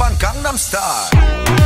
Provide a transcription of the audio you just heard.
on Gangnam Style.